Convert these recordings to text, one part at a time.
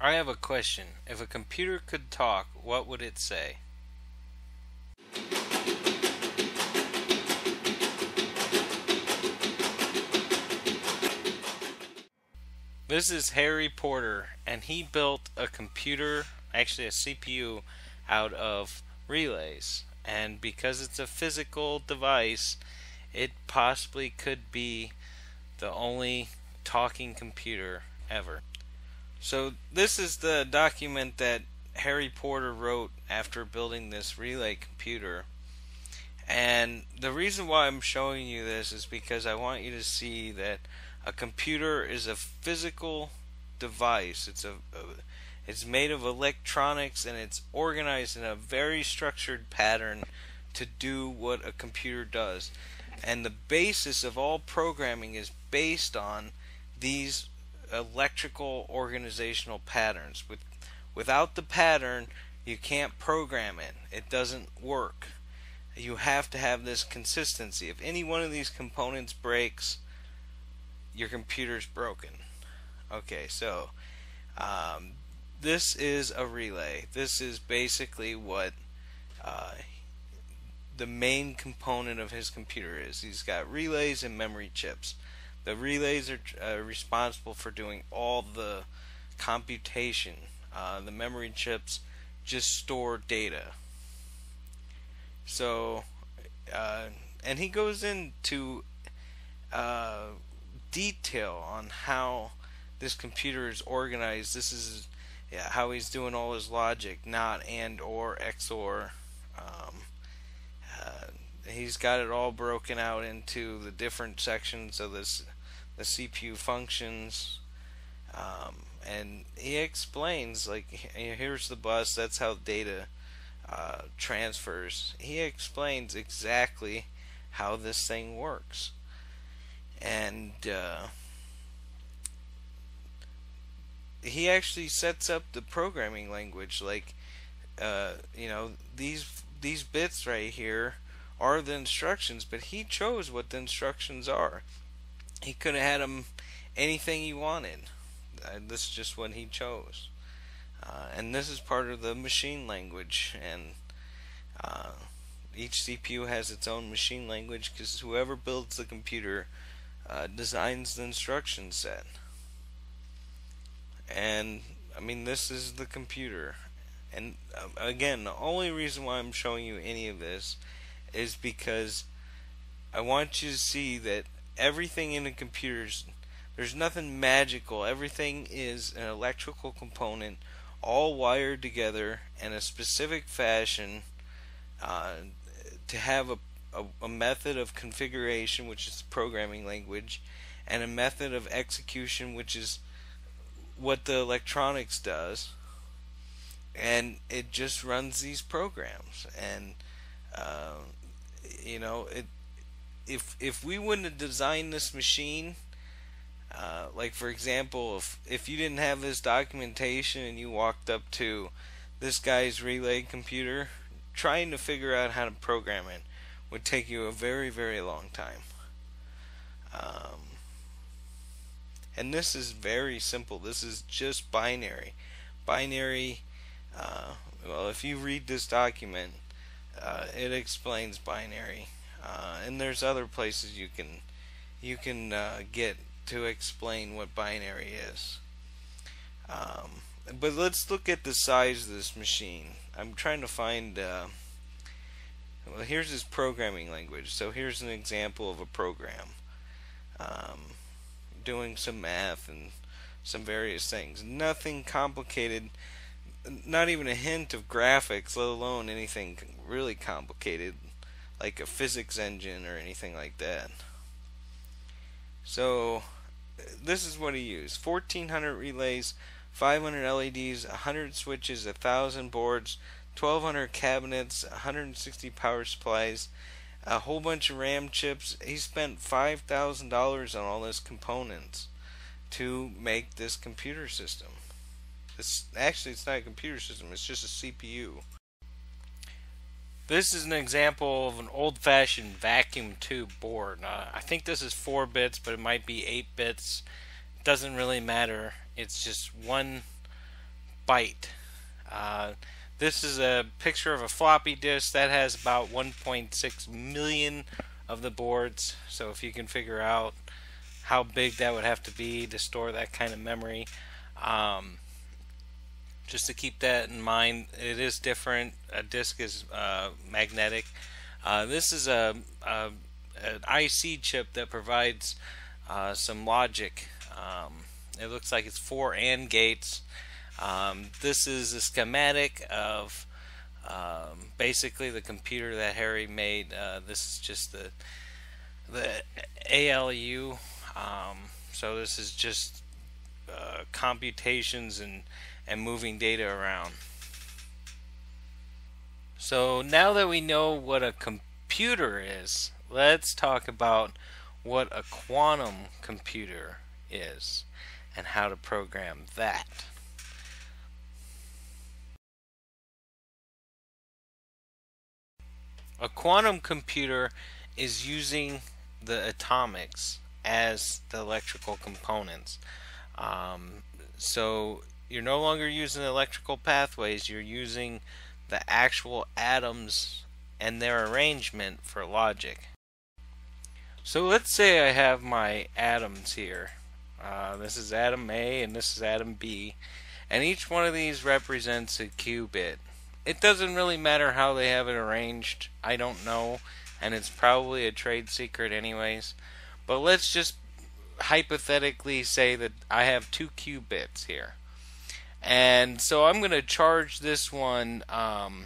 I have a question. If a computer could talk, what would it say? This is Harry Porter, and he built a computer, actually a CPU, out of relays. And because it's a physical device, it possibly could be the only talking computer ever. So, this is the document that Harry Porter wrote after building this relay computer. And the reason why I'm showing you this is because I want you to see that a computer is a physical device. It's a, it's made of electronics and it's organized in a very structured pattern to do what a computer does. And the basis of all programming is based on these electrical organizational patterns. With without the pattern, you can't program it. It doesn't work. You have to have this consistency. If any one of these components breaks, your computer's broken. Okay, so um, this is a relay. This is basically what uh, the main component of his computer is. He's got relays and memory chips. The relays are uh, responsible for doing all the computation. Uh, the memory chips just store data. So, uh, and he goes into uh, detail on how this computer is organized. This is yeah, how he's doing all his logic, not and or XOR. Um, uh, he's got it all broken out into the different sections of this the CPU functions. Um, and he explains like here's the bus that's how data uh, transfers he explains exactly how this thing works and uh, he actually sets up the programming language like uh, you know these these bits right here are the instructions but he chose what the instructions are he could have had them anything he wanted uh, this is just what he chose uh, and this is part of the machine language and uh, each CPU has its own machine language because whoever builds the computer uh, designs the instruction set. And I mean, this is the computer. And uh, again, the only reason why I'm showing you any of this is because I want you to see that everything in the computers, there's nothing magical. Everything is an electrical component, all wired together in a specific fashion uh, to have a a, a method of configuration, which is programming language, and a method of execution, which is what the electronics does. And it just runs these programs, and uh, you know, it. If if we wouldn't have designed this machine, uh, like for example, if if you didn't have this documentation and you walked up to this guy's relay computer trying to figure out how to program it, would take you a very, very long time. Um, and this is very simple. This is just binary. Binary, uh, well, if you read this document, uh, it explains binary. Uh, and there's other places you can you can uh, get to explain what binary is. Um, but let's look at the size of this machine. I'm trying to find uh, well, here's his programming language. So here's an example of a program um, doing some math and some various things. Nothing complicated, not even a hint of graphics, let alone anything really complicated like a physics engine or anything like that. So this is what he used 1400 relays, 500 LEDs, 100 switches, 1000 boards, 1200 cabinets, 160 power supplies, a whole bunch of RAM chips. He spent $5,000 on all his components to make this computer system. It's actually it's not a computer system, it's just a CPU. This is an example of an old-fashioned vacuum tube board. Uh, I think this is 4 bits, but it might be 8 bits. Doesn't really matter. It's just one byte. Uh, this is a picture of a floppy disk that has about 1.6 million of the boards. So if you can figure out how big that would have to be to store that kind of memory, um, just to keep that in mind, it is different. A disk is uh, magnetic. Uh, this is a, a, an IC chip that provides uh, some logic. Um, it looks like it's four AND gates. Um, this is a schematic of um, basically the computer that Harry made. Uh, this is just the the ALU. Um, so this is just uh, computations and and moving data around. So now that we know what a computer is, let's talk about what a quantum computer is and how to program that. A quantum computer is using the atomics as the electrical components. Um, so you're no longer using electrical pathways, you're using the actual atoms and their arrangement for logic. So let's say I have my atoms here. Uh, this is atom A and this is atom B, and each one of these represents a qubit. It doesn't really matter how they have it arranged, I don't know, and it's probably a trade secret, anyways. But let's just hypothetically say that I have two qubits here. And so I'm going to charge this one, um,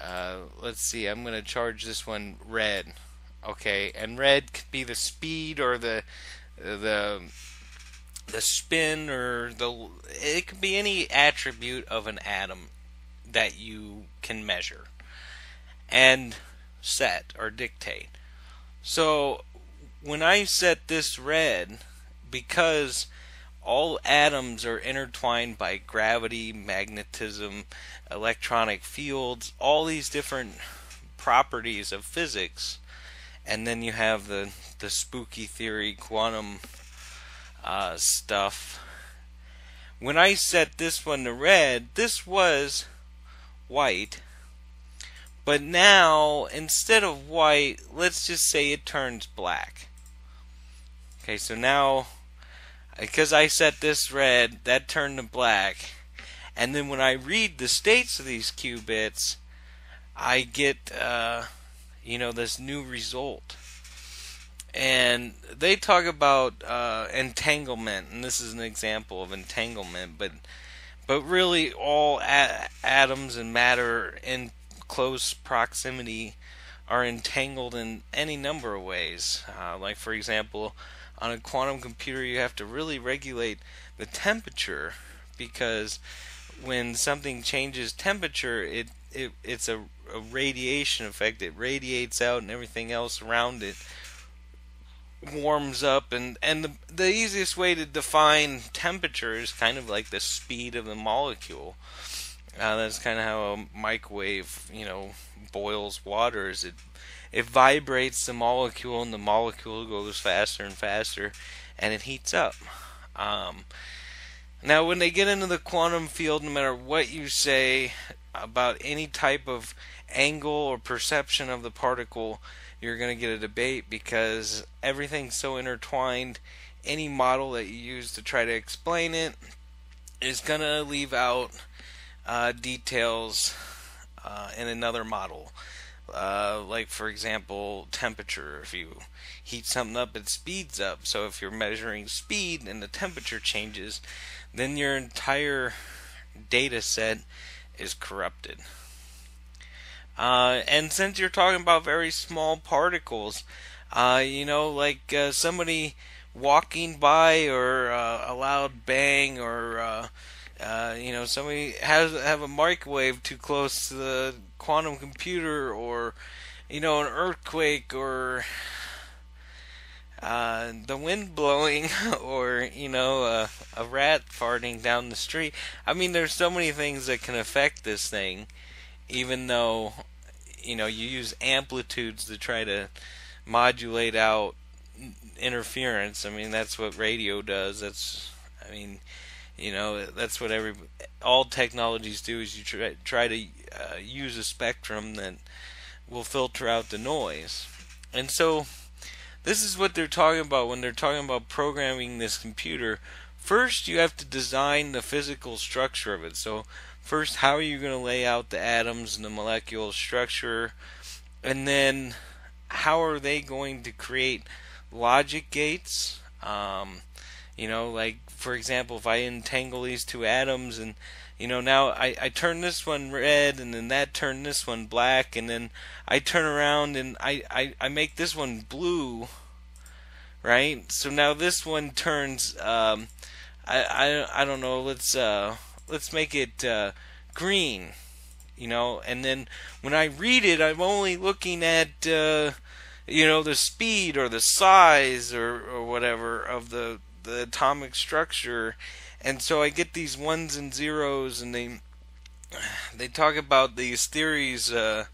uh, let's see, I'm going to charge this one red. Okay, and red could be the speed or the the the spin or the it could be any attribute of an atom that you can measure and set or dictate. So when I set this red because all atoms are intertwined by gravity, magnetism, electronic fields, all these different properties of physics. And then you have the, the spooky theory, quantum uh, stuff. When I set this one to red, this was white. But now, instead of white, let's just say it turns black. Okay, so now because I set this red, that turned to black. And then when I read the states of these qubits, I get, uh, you know, this new result. And they talk about uh, entanglement, and this is an example of entanglement, but but really all a- atoms and matter in close proximity are entangled in any number of ways. Uh, like, for example, on a quantum computer, you have to really regulate the temperature because when something changes temperature, it, it it's a, a radiation effect. It radiates out, and everything else around it warms up and and the the easiest way to define temperature is kind of like the speed of the molecule uh, that's kind of how a microwave you know boils water is it it vibrates the molecule, and the molecule goes faster and faster, and it heats up. Um, now, when they get into the quantum field, no matter what you say about any type of angle or perception of the particle, you're going to get a debate because everything's so intertwined. Any model that you use to try to explain it is going to leave out uh, details uh, in another model. Uh, like for example, temperature. If you heat something up, it speeds up. So if you're measuring speed and the temperature changes, then your entire data set is corrupted. Uh, and since you're talking about very small particles, uh, you know, like uh, somebody walking by or uh, a loud bang or uh, uh, you know somebody has have a microwave too close to the quantum computer or you know an earthquake or uh, the wind blowing or you know a rat farting down the street. I mean there's so many things that can affect this thing even though you know you use amplitudes to try to modulate out interference. I mean that's what radio does. That's i mean You know, that's what every all technologies do is you try try to uh, use a spectrum that will filter out the noise. And so this is what they're talking about when they're talking about programming this computer. First, you have to design the physical structure of it. So, first, how are you going to lay out the atoms and the molecular structure? And then, how are they going to create logic gates? Um, you know, like for example, if I entangle these two atoms and you know now I, I turn this one red and then that turn this one black and then I turn around and I, I, I make this one blue right? So now this one turns um, I, I, I don't know let's uh, let's make it uh, green you know? And then when I read it I'm only looking at uh, you know the speed or the size or, or whatever of the the atomic structure and so I get these ones and zeros, and they they talk about these theories. Uh,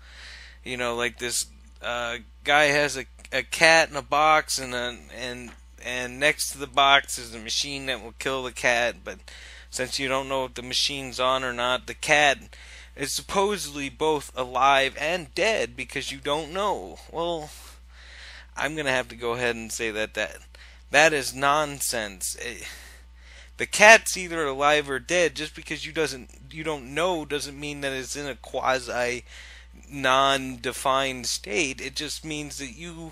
you know, like this uh, guy has a a cat in a box, and a, and and next to the box is a machine that will kill the cat. But since you don't know if the machine's on or not, the cat is supposedly both alive and dead because you don't know. Well, I'm gonna have to go ahead and say that that that is nonsense. It, the cat's either alive or dead. Just because you doesn't you don't know doesn't mean that it's in a quasi non-defined state. It just means that you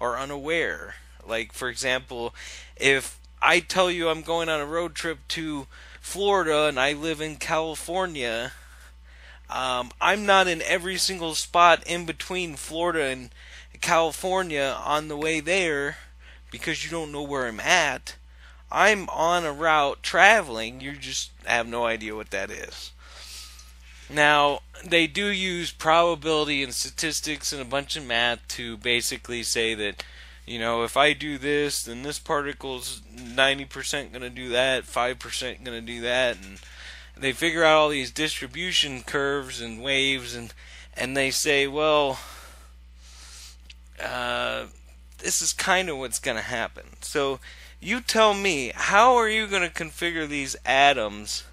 are unaware. Like for example, if I tell you I'm going on a road trip to Florida and I live in California, um, I'm not in every single spot in between Florida and California on the way there because you don't know where I'm at. I'm on a route traveling, you just have no idea what that is. Now, they do use probability and statistics and a bunch of math to basically say that, you know, if I do this, then this particle's 90% going to do that, 5% going to do that, and they figure out all these distribution curves and waves, and and they say, well, uh, this is kind of what's going to happen. So you tell me, how are you going to configure these atoms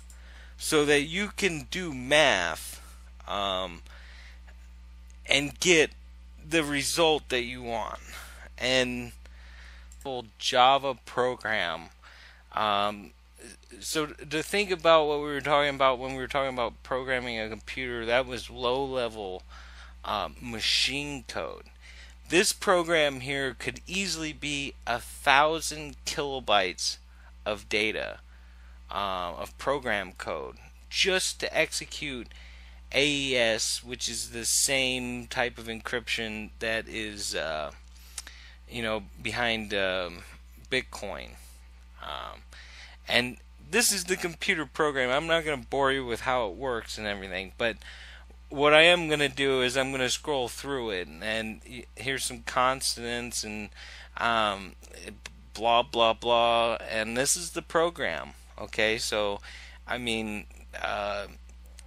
so that you can do math um, and get the result that you want? And full Java program. Um, so to think about what we were talking about when we were talking about programming a computer, that was low level um, machine code. This program here could easily be a thousand kilobytes of data, uh, of program code, just to execute AES, which is the same type of encryption that is, uh, you know, behind um, Bitcoin. Um, and this is the computer program. I'm not going to bore you with how it works and everything, but what I am going to do is I'm going to scroll through it and here's some consonants and um, blah blah blah and this is the program okay? So I mean uh,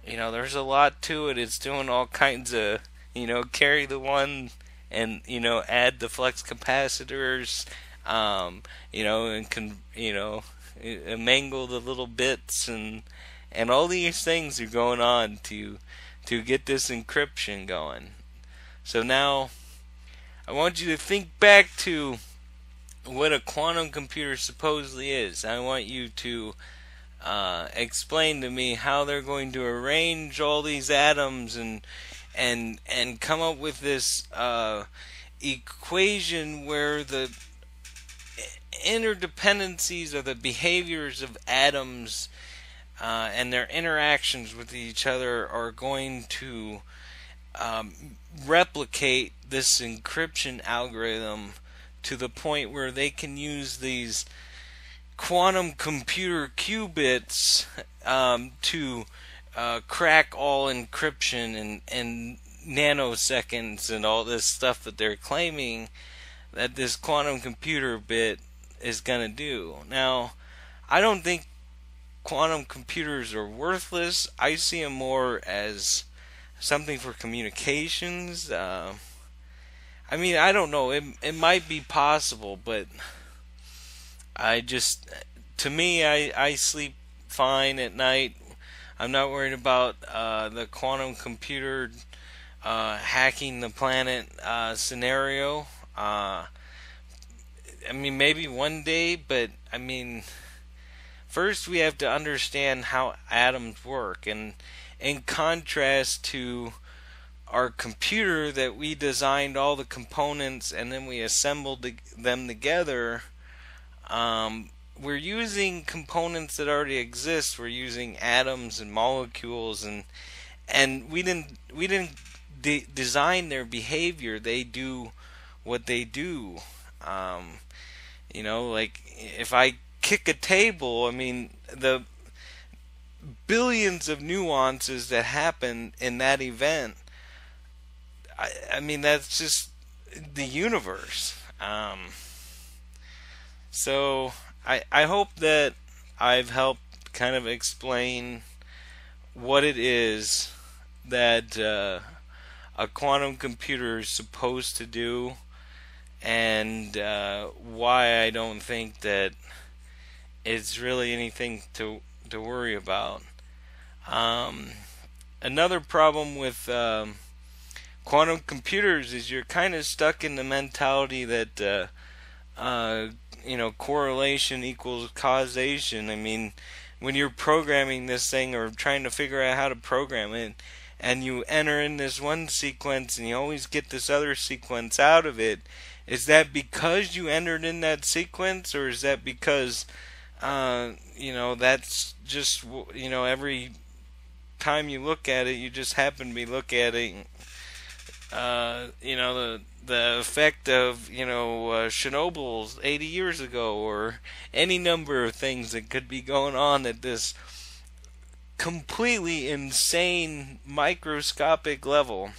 you know there's a lot to it. It's doing all kinds of you know carry the one and you know add the flux capacitors um, you know and can you know mangle the little bits and and all these things are going on to to get this encryption going. So now I want you to think back to what a quantum computer supposedly is. I want you to uh, explain to me how they're going to arrange all these atoms and and and come up with this uh, equation where the interdependencies or the behaviors of atoms uh, and their interactions with each other are going to um, replicate this encryption algorithm to the point where they can use these quantum computer qubits um, to uh, crack all encryption and, and nanoseconds and all this stuff that they're claiming that this quantum computer bit is going to do. Now, I don't think quantum computers are worthless. I see them more as something for communications. Uh, I mean, I don't know. It it might be possible, but I just to me, I I sleep fine at night. I'm not worried about uh, the quantum computer uh, hacking the planet uh, scenario. Uh, I mean, maybe one day, but I mean, first we have to understand how atoms work, and in contrast to our computer that we designed all the components and then we assembled them together um, we're using components that already exist. We're using atoms and molecules and and we didn't we didn't de- design their behavior. They do what they do. Um, you know like if i kick a table i mean the billions of nuances that happen in that event I, I mean, that's just the universe. Um, so I I hope that I've helped kind of explain what it is that uh, a quantum computer is supposed to do, and uh, why I don't think that it's really anything to to worry about. Um, another problem with um, quantum computers is you're kind of stuck in the mentality that uh, uh, you know correlation equals causation. I mean, when you're programming this thing or trying to figure out how to program it, and you enter in this one sequence and you always get this other sequence out of it, is that because you entered in that sequence, or is that because uh, you know that's just you know every time you look at it, you just happen to be looking at it uh, you know the the effect of you know uh, Chernobyl 80 years ago, or any number of things that could be going on at this completely insane microscopic level.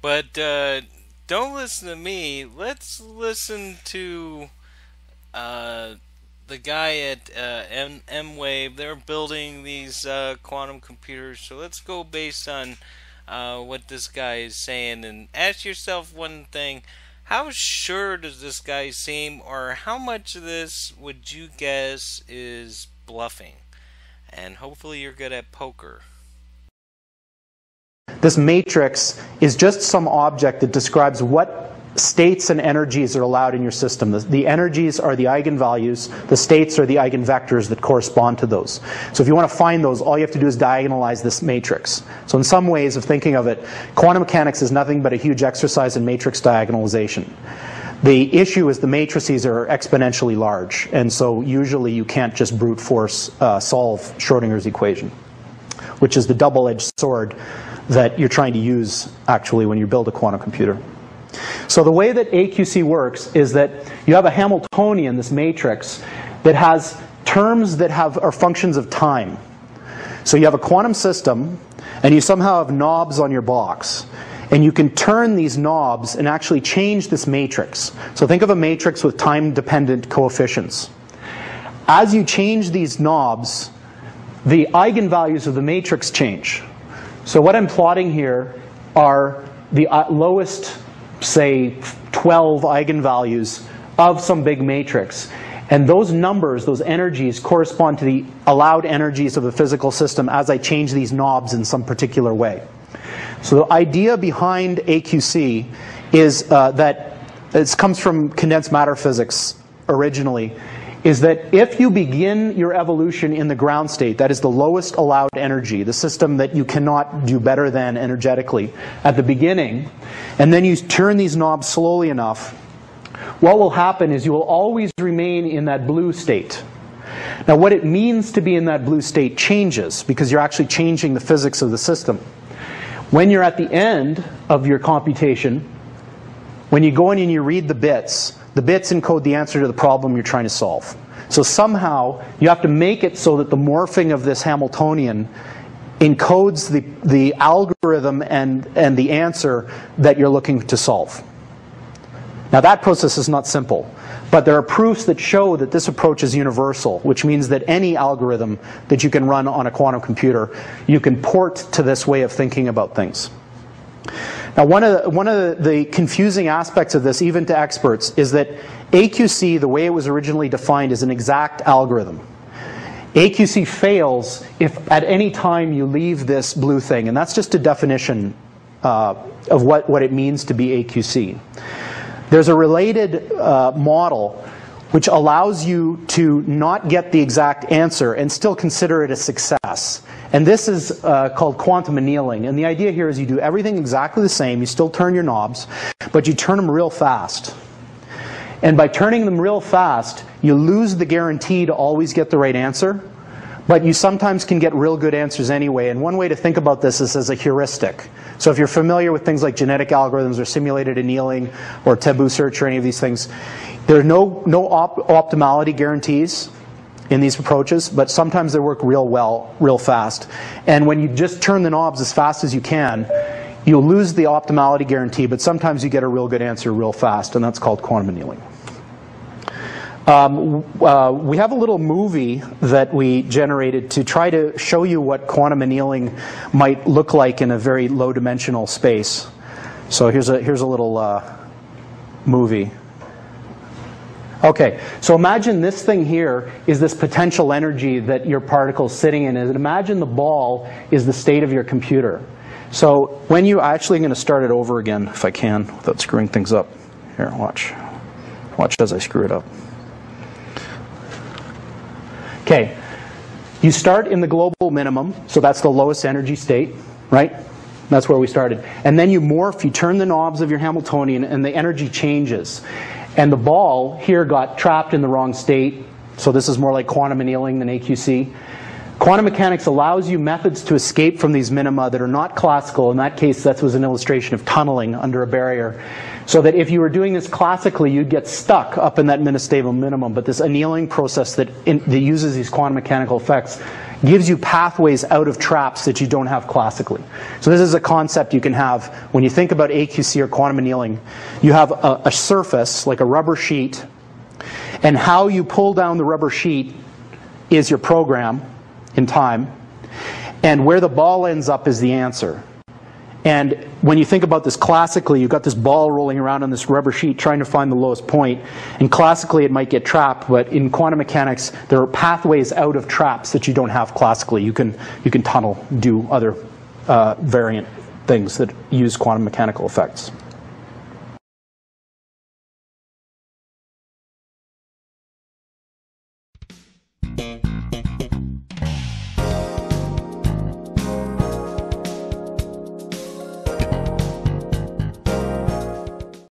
But uh, don't listen to me. Let's listen to uh, the guy at uh, M-, M Wave. They're building these uh, quantum computers. So let's go based on uh, what this guy is saying and ask yourself one thing how sure does this guy seem or how much of this would you guess is bluffing and hopefully you're good at poker this matrix is just some object that describes what states and energies are allowed in your system. The, the, energies are the eigenvalues, the states are the eigenvectors that correspond to those. So if you want to find those, all you have to do is diagonalize this matrix. So in some ways of thinking of it, quantum mechanics is nothing but a huge exercise in matrix diagonalization. The issue is the matrices are exponentially large, and so usually you can't just brute force uh, solve Schrodinger's equation, which is the double-edged sword that you're trying to use actually when you build a quantum computer. So the way that AQC works is that you have a Hamiltonian, this matrix, that has terms that have are functions of time. So you have a quantum system, and you somehow have knobs on your box. And you can turn these knobs and actually change this matrix. So think of a matrix with time-dependent coefficients. As you change these knobs, the eigenvalues of the matrix change. So what I'm plotting here are the uh, lowest say, 12 eigenvalues of some big matrix. And those numbers, those energies, correspond to the allowed energies of the physical system as I change these knobs in some particular way. So the idea behind AQC is uh, that it comes from condensed matter physics originally, is that if you begin your evolution in the ground state, that is the lowest allowed energy, the system that you cannot do better than energetically at the beginning, and then you turn these knobs slowly enough, what will happen is you will always remain in that blue state. Now, what it means to be in that blue state changes because you're actually changing the physics of the system. When you're at the end of your computation, when you go in and you read the bits, the bits encode the answer to the problem you're trying to solve. So somehow you have to make it so that the morphing of this Hamiltonian encodes the, the algorithm and, and the answer that you're looking to solve. Now that process is not simple, but there are proofs that show that this approach is universal, which means that any algorithm that you can run on a quantum computer, you can port to this way of thinking about things. Now, one of, the, one of the confusing aspects of this, even to experts, is that AQC, the way it was originally defined, is an exact algorithm. AQC fails if at any time you leave this blue thing, and that's just a definition uh, of what, what it means to be AQC. There's a related uh, model which allows you to not get the exact answer and still consider it a success. And this is uh, called quantum annealing. And the idea here is you do everything exactly the same, you still turn your knobs, but you turn them real fast. And by turning them real fast, you lose the guarantee to always get the right answer, but you sometimes can get real good answers anyway. And one way to think about this is as a heuristic. So if you're familiar with things like genetic algorithms or simulated annealing or taboo search or any of these things, there are no, no op- optimality guarantees in these approaches, but sometimes they work real well, real fast. And when you just turn the knobs as fast as you can, you'll lose the optimality guarantee, but sometimes you get a real good answer real fast, and that's called quantum annealing. Um, uh, we have a little movie that we generated to try to show you what quantum annealing might look like in a very low dimensional space. So here's a, here's a little uh, movie. Okay, so imagine this thing here is this potential energy that your particle's sitting in, and imagine the ball is the state of your computer. So when you actually, going to start it over again if I can without screwing things up. Here, watch. Watch as I screw it up. Okay, you start in the global minimum, so that's the lowest energy state, right? That's where we started. And then you morph, you turn the knobs of your Hamiltonian, and the energy changes. And the ball here got trapped in the wrong state. So this is more like quantum annealing than AQC. Quantum mechanics allows you methods to escape from these minima that are not classical. In that case, that was an illustration of tunneling under a barrier. So that if you were doing this classically, you'd get stuck up in that metastable minimum. But this annealing process that, in, that uses these quantum mechanical effects gives you pathways out of traps that you don't have classically. So this is a concept you can have when you think about AQC or quantum annealing. You have a, a surface, like a rubber sheet, and how you pull down the rubber sheet is your program in time, and where the ball ends up is the answer. And when you think about this classically, you've got this ball rolling around on this rubber sheet trying to find the lowest point. And classically, it might get trapped, but in quantum mechanics, there are pathways out of traps that you don't have classically. You can, you can tunnel, do other uh, variant things that use quantum mechanical effects.